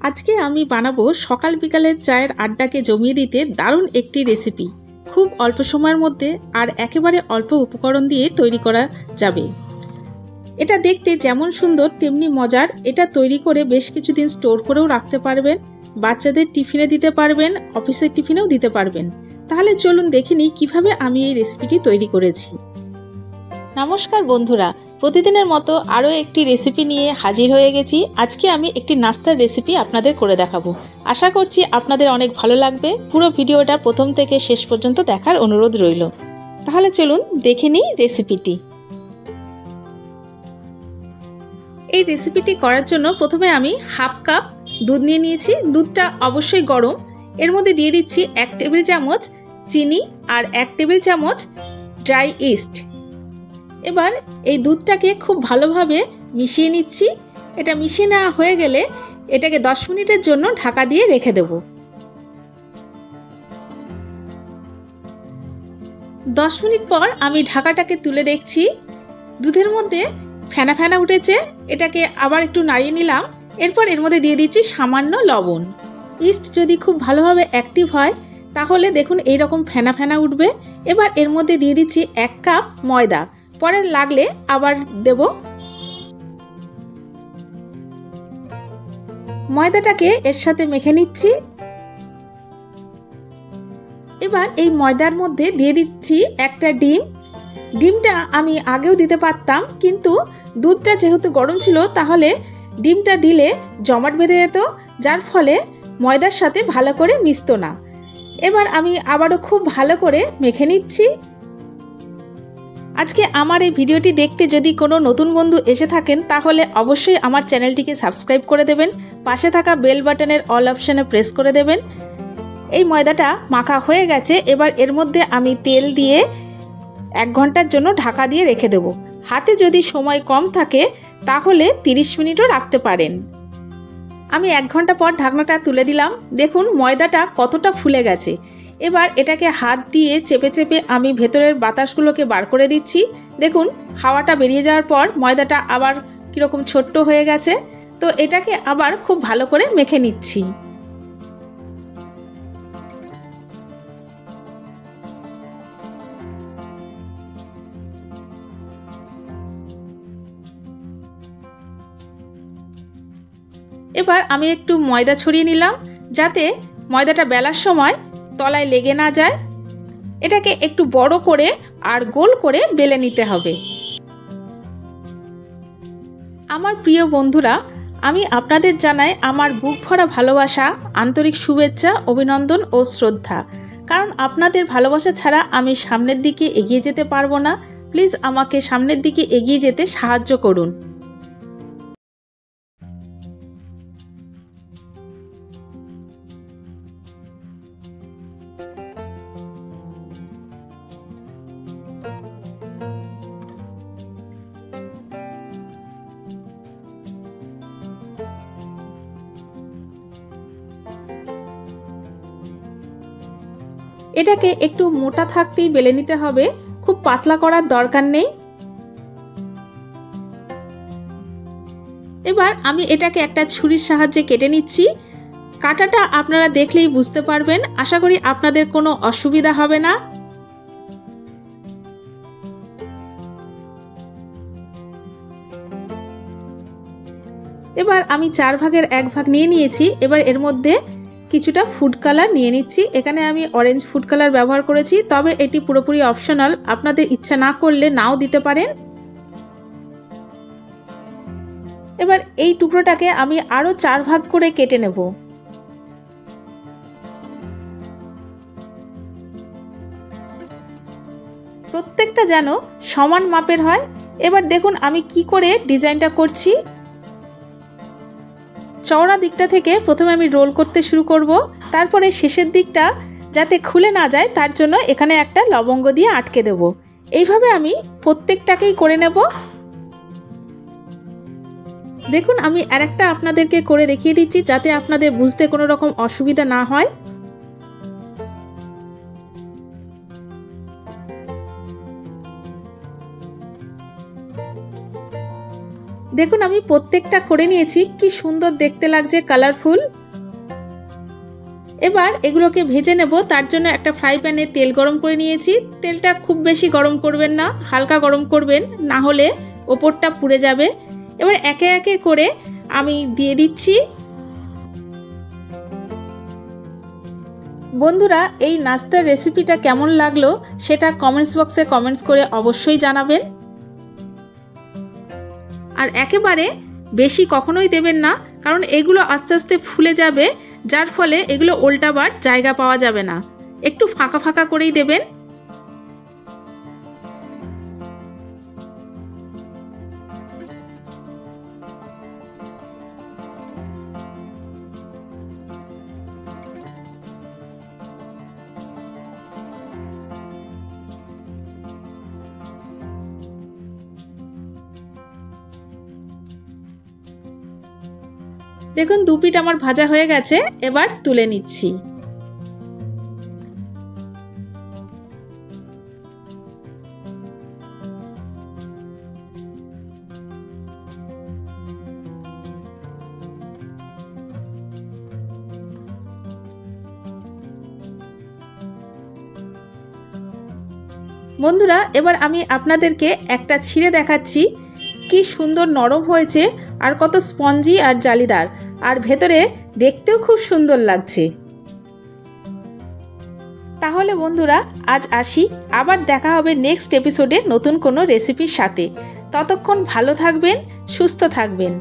আজকে আমি বানাবো সকাল বিকালের চায়ের আড্ডাকে জমিয়ে দিতে দারুণ একটি রেসিপি খুব অল্প সময়ের মধ্যে আর একেবারে অল্প উপকরণ দিয়ে তৈরি করা যাবে। এটা দেখতে যেমন সুন্দর, তেমনি মজার। এটা তৈরি করে বেশ কিছুদিন স্টোর করেও রাখতে পারবেন, বাচ্চাদের টিফিনে দিতে পারবেন, অফিসের টিফিনেও দিতে পারবেন। তাহলে চলুন দেখে নিই কীভাবে আমি এই রেসিপিটি তৈরি করেছি। নমস্কার বন্ধুরা, প্রতিদিনের মতো আরও একটি রেসিপি নিয়ে হাজির হয়ে গেছি। আজকে আমি একটি নাস্তার রেসিপি আপনাদের করে দেখাবো। আশা করছি আপনাদের অনেক ভালো লাগবে। পুরো ভিডিওটা প্রথম থেকে শেষ পর্যন্ত দেখার অনুরোধ রইল। তাহলে চলুন দেখে নিই রেসিপিটি এই রেসিপিটি করার জন্য প্রথমে আমি হাফ কাপ দুধ নিয়ে নিয়েছি। দুধটা অবশ্যই গরম। এর মধ্যে দিয়ে দিচ্ছি এক টেবিল চামচ চিনি আর এক টেবিল চামচ ড্রাই ইস্ট এবার এই দুধটাকে খুব ভালোভাবে মিশিয়ে নিচ্ছি। এটা মিশিয়ে নেওয়া হয়ে গেলে এটাকে দশ মিনিটের জন্য ঢাকা দিয়ে রেখে দেব। দশ মিনিট পর আমি ঢাকাটাকে তুলে দেখছি। দুধের মধ্যে ফেনা ফেনা উঠেছে। এটাকে আবার একটু নাড়িয়ে নিলাম। এরপর এর মধ্যে দিয়ে দিচ্ছি সামান্য লবণ। ইস্ট যদি খুব ভালোভাবে অ্যাক্টিভ হয়, তাহলে দেখুন এই রকম ফেনা ফেনা উঠবে। এবার এর মধ্যে দিয়ে দিচ্ছি এক কাপ ময়দা। পরে লাগলে আবার দেব। ময়দাটাকে এর সাথে মেখে নিচ্ছি। এবার এই ময়দার মধ্যে দিয়ে দিচ্ছি একটা ডিম। ডিমটা আমি আগেও দিতে পারতাম, কিন্তু দুধটা যেহেতু গরম ছিল, তাহলে ডিমটা দিলে জমাট বেঁধে যেত, যার ফলে ময়দার সাথে ভালো করে মিশতো না। এবার আমি আবারও খুব ভালো করে মেখে নিচ্ছি। আজকে আমার এই ভিডিওটি দেখতে যদি কোনো নতুন বন্ধু এসে থাকেন, তাহলে অবশ্যই আমার চ্যানেলটিকে সাবস্ক্রাইব করে দেবেন, পাশে থাকা বেল বাটনের অল অপশানে প্রেস করে দেবেন। এই ময়দাটা মাখা হয়ে গেছে, এবার এর মধ্যে আমি তেল দিয়ে এক ঘণ্টার জন্য ঢাকা দিয়ে রেখে দেব। হাতে যদি সময় কম থাকে, তাহলে 30 মিনিটও রাখতে পারেন। আমি এক ঘণ্টা পর ঢাকনাটা তুলে দিলাম। দেখুন, ময়দাটা কতটা ফুলে গেছে। এবার এটাকে হাত দিয়ে চেপে চেপে আমি ভেতরের বাতাসগুলোকে বার করে দিচ্ছি। দেখুন, হাওয়াটা বেরিয়ে যাওয়ার পর ময়দাটা আবার কীরকম ছোট্ট হয়ে গেছে। তো এটাকে আবার খুব ভালো করে মেখে নিচ্ছি। এবার আমি একটু ময়দা ছড়িয়ে নিলাম, যাতে ময়দাটা বেলার সময় তলায় লেগে না যায়, এটাকে একটু বড় করে আর গোল করে বেলে নিতে হবে। আমার প্রিয় বন্ধুরা, আমি আপনাদের জানাই আমার বুক ভরা ভালোবাসা, আন্তরিক শুভেচ্ছা, অভিনন্দন ও শ্রদ্ধা। কারণ আপনাদের ভালোবাসা ছাড়া আমি সামনের দিকে এগিয়ে যেতে পারব না। প্লিজ আমাকে সামনের দিকে এগিয়ে যেতে সাহায্য করুন। এটাকে একটু মোটা থাকতেই বেলে নিতে হবে। খুব পাতলা করার দরকার নেই। এবার আমি এটাকে একটা ছুরির সাহায্যে কেটে নিচ্ছি। কাটাটা আপনারা দেখলেই বুঝতে পারবেন। আশা করি আপনাদের কোনো অসুবিধা হবে না। এবার আমি চার ভাগের এক ভাগ নিয়ে নিয়েছি। এবার এর মধ্যে কিছুটা ফুড কালার নিয়ে নিচ্ছি। এখানে আমি অরেঞ্জ ফুড কালার ব্যবহার করেছি, তবে এটি পুরোপুরি অপশনাল আপনাদের ইচ্ছা না করলে নাও দিতে পারেন। এবার এই টুকরোটাকে আমি আরও চার ভাগ করে কেটে নেব। প্রত্যেকটা যেন সমান মাপের হয়। এবার দেখুন আমি কি করে ডিজাইনটা করছি। চওড়া দিকটা থেকে প্রথমে আমি রোল করতে শুরু করব। তারপরে শেষের দিকটা যাতে খুলে না যায়, তার জন্য এখানে একটা লবঙ্গ দিয়ে আটকে দেব। এইভাবে আমি প্রত্যেকটাকেই করে নেব। দেখুন, আমি আর একটা আপনাদেরকে করে দেখিয়ে দিচ্ছি যাতে আপনাদের বুঝতে কোনো রকম অসুবিধা না হয়। দেখুন, আমি প্রত্যেকটা করে নিয়েছি। কি সুন্দর দেখতে লাগছে কালারফুল এবার এগুলোকে ভেজে নেব। তার জন্য একটা ফ্রাই প্যানে তেল গরম করে নিয়েছি। তেলটা খুব বেশি গরম করবেন না, হালকা গরম করবেন। না হলে ওপরটা পুড়ে যাবে। এবার একে একে করে আমি দিয়ে দিচ্ছি। বন্ধুরা, এই নাস্তার রেসিপিটা কেমন লাগল সেটা কমেন্টস বক্সে কমেন্টস করে অবশ্যই জানাবেন। আর একেবারে বেশি কখনোই দেবেন না, কারণ এগুলো আস্তে আস্তে ফুলে যাবে, যার ফলে এগুলো উল্টাবার জায়গা পাওয়া যাবে না। একটু ফাঁকা ফাঁকা করেই দেবেন। দেখুন, দু পিঠ আমার ভাজা হয়ে গেছে, এবার তুলে নিচ্ছি। বন্ধুরা, এবার আমি আপনাদেরকে একটা ছিঁড়ে দেখাচ্ছি। কি সুন্দর নরম হয়েছে। আর কত স্পঞ্জি আর জালিদার। আর ভেতরে দেখতেও খুব সুন্দর লাগছে। তাহলে বন্ধুরা, আজ আসি। আবার দেখা হবে নেক্সট এপিসোডে নতুন কোনো রেসিপির সাথে। ততক্ষণ ভালো থাকবেন, সুস্থ থাকবেন।